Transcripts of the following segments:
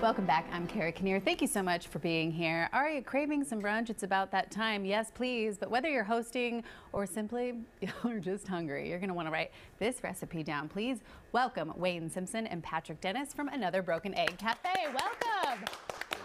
Welcome back. I'm Carrie Kinnear. Thank you so much for being here. Are you craving some brunch? It's about that time. Yes, please. But whether you're hosting or simply you're just hungry, you're going to want to write this recipe down. Please welcome Wayne Simpson and Patrick Dennis from Another Broken Egg Cafe. Welcome.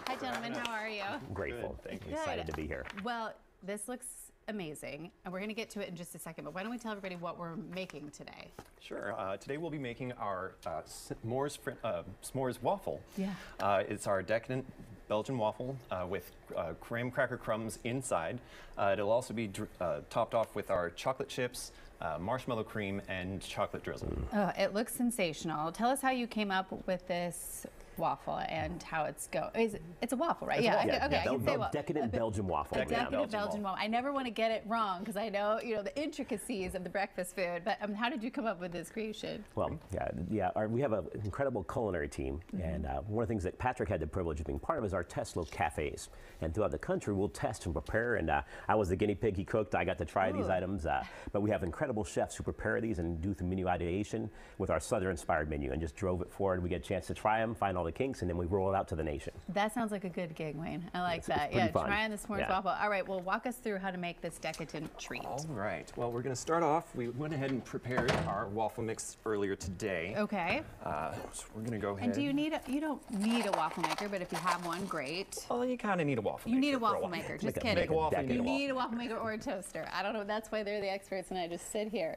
Hi, gentlemen. How are you? Grateful. Thank you. Excited to be here. Well, this looks amazing, and we're going to get to it in just a second. But why don't we tell everybody what we're making today? Sure. Uh, today we'll be making our uh, s'mores, uh, s'mores waffle. Yeah. Uh, it's our decadent Belgian waffle uh, with uh, graham cracker crumbs inside. Uh, it'll also be uh, topped off with our chocolate chips, uh, marshmallow cream, and chocolate drizzle. Oh, it looks sensational. Tell us how you came up with this waffle and how it's go. Is it- it's a waffle, right? It's yeah. waffle. I, can- okay, I Bel- can say what. decadent Belgian waffle. A Decadent yeah. Belgian Belgian waffle. I never want to get it wrong because I know you know the intricacies of the breakfast food. But um, how did you come up with this creation? Well, yeah, yeah. Our, we have an incredible culinary team, Mm-hmm. and uh, one of the things that Patrick had the privilege of being part of is our test cafes. And throughout the country, we'll test and prepare. And uh, I was the guinea pig he cooked. I got to try these items. Uh, but we have incredible chefs who prepare these and do the menu ideation with our Southern-inspired menu, and just drove it forward. We get a chance to try them, find all the kinks, and then we roll it out to the nation. That sounds like a good gig, Wayne. I like It's- that. it's yeah, fun. trying the s'mores Yeah. waffle. All right, well, walk us through how to make this decadent treat. All right. Well, we're going to start off. We went ahead and prepared our waffle mix earlier today. Okay. Uh, so we're going to go ahead. And do you need a, you don't need a waffle maker, but if you have one, great. Well, you kind of need a waffle You maker. You need a for waffle maker. Just Make a- kidding. make a waffle, you You need a waffle maker or a toaster. I don't know. That's why they're the experts, and I just sit here.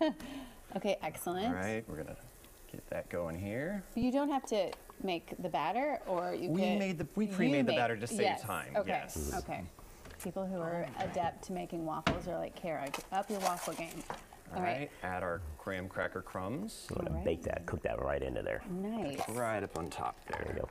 okay, excellent. All right. We're going to get that going here. You don't have to make the batter, or you We can. made the- we pre-made the batter to save yes. time, Okay. yes. Okay. People who are oh adept to making waffles are like, Cara, up your waffle game. All right. Add our graham cracker crumbs. I'm going to Alright. bake that, cook that right into there. Nice. Right up on top there. There you go.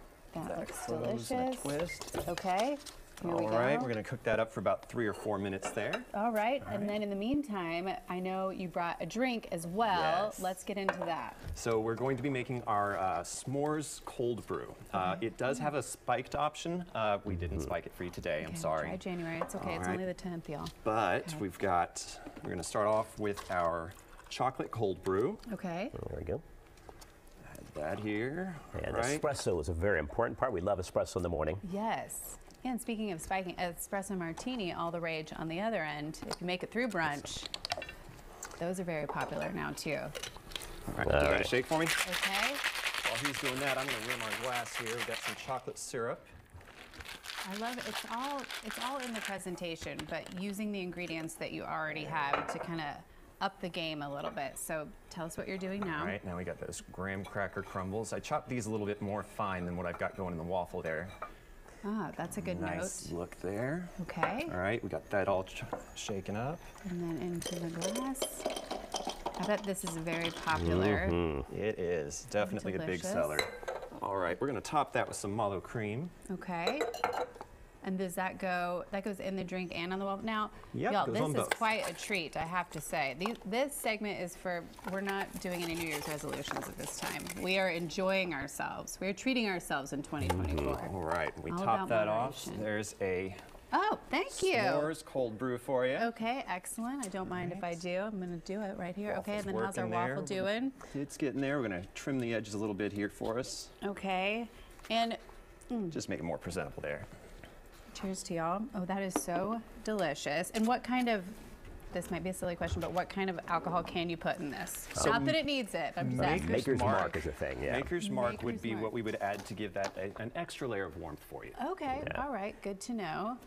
That looks Close and a delicious. twist. Okay. Here All we go. right, we're going to cook that up for about three or four minutes there. All right, and then in the meantime, I know you brought a drink as well. Yes. Let's get into that. So we're going to be making our uh, s'mores cold brew. Uh, it does have a spiked option. Uh, we didn't spike it for you today. I'm sorry. Try January. It's okay. All it's right. only the 10th, y'all. But Okay. we've got. We're going to start off with our chocolate cold brew. Okay. There we go. That here. And right. espresso is a very important part. We love espresso in the morning. Yes. And speaking of spiking, espresso martini, all the rage on the other end. If you make it through brunch, those are very popular now too. All right, All give it right. a shake for me. Okay. While he's doing that, I'm going to rim our glass here. We've got some chocolate syrup. I love it. It's all it's all in the presentation, but using the ingredients that you already have to kind of up the game a little bit. So tell us what you're doing now. All right, now we got those graham cracker crumbles. I chopped these a little bit more fine than what I've got going in the waffle there. Ah, that's a good nice note. look there. Okay. All right, we got that all ch- shaken up. And then into the glass. I bet this is very popular. It is definitely a big seller. All right, we're gonna top that with some mallow cream. Okay. And does that go? That goes in the drink and on the waffle. Now, Yep, y'all, this is both. quite a treat. I have to say. These, this segment is for. We're not doing any New Year's resolutions at this time. We are enjoying ourselves. We're treating ourselves in 2024. Mm-hmm. All right, we All top about that off. There's a Oh, thank you. s'mores cold brew for you. Okay, excellent. I don't mind if I do. I'm going to do it right here. okay, and then how's our working there. waffle doing? It's getting there. We're gonna trim the edges a little bit here for us. Okay. And mm. Just make it more presentable there. Cheers to y'all. Oh, that is so delicious. And what kind of, this might be a silly question, but what kind of alcohol can you put in this? So Not that it needs it. I'm just Maker's asking. Maker's Mark. Mark is a thing, yeah. Maker's Mark would be Mark. what we would add to give that a, an extra layer of warmth for you. Okay, Yeah. all right, good to know.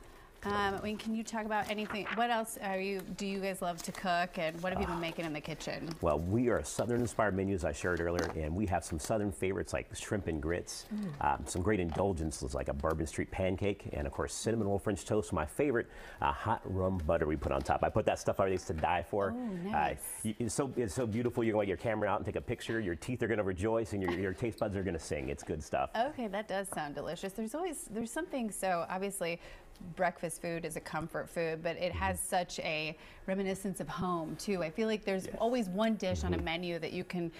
Um, I mean, can you talk about anything? What else are you? Do you guys love to cook? And what have you been making in the kitchen? Well, we are a Southern-inspired menu, as I shared earlier, and we have some Southern favorites like shrimp and grits, um, some great indulgences like a Bourbon Street pancake, and of course cinnamon roll French toast. My favorite, uh, hot rum butter we put on top. I put that stuff on these to die for. Oh, Uh, nice. y- it's so it's so beautiful. You can get your camera out and take a picture. Your teeth are going to rejoice, and your, your taste buds are going to sing. It's good stuff. Okay, that does sound delicious. There's always there's something so obviously breakfast food is a comfort food, but it has mm-hmm. such a reminiscence of home too. I feel like there's always one dish on a mm-hmm. menu that you can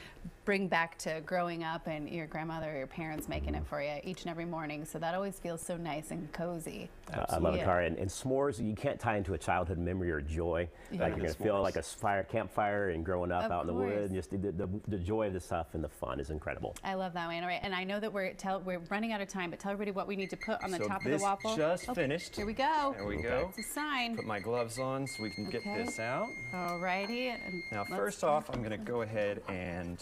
bring back to growing up and your grandmother or your parents making it for you each and every morning. So that always feels so nice and cozy. Uh, I love it, Yeah. Cara. And, and s'mores, you can't tie into a childhood memory or joy. Yeah. Like you're going to feel like a fire campfire and growing up Of out in the course. woods. And just the, the, the joy of the stuff and the fun is incredible. I love that, Wayne. All right, and I know that we're tell, we're running out of time, but tell everybody what we need to put on the So top of the waffle. just Oh, finished. Here we go. There we go. It's a sign. Put my gloves on so we can get this out. All righty. Now, first off, I'm going to go ahead and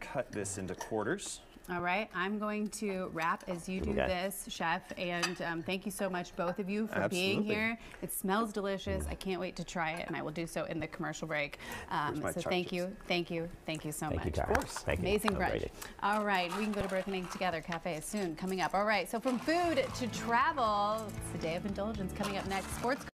cut this into quarters. All right, I'm going to wrap as you do Okay. this, Chef. And um, thank you so much, both of you, for being here. It smells delicious. I can't wait to try it, and I will do so in the commercial break. Um, so chocolate thank you, thank you, thank you so Thank much. you, Cara. course. Thank you. Amazing Have a great brunch. All right, we can go to Broken Together Cafe soon, coming up. All right, so from food to travel, it's the day of indulgence coming up next. Sports.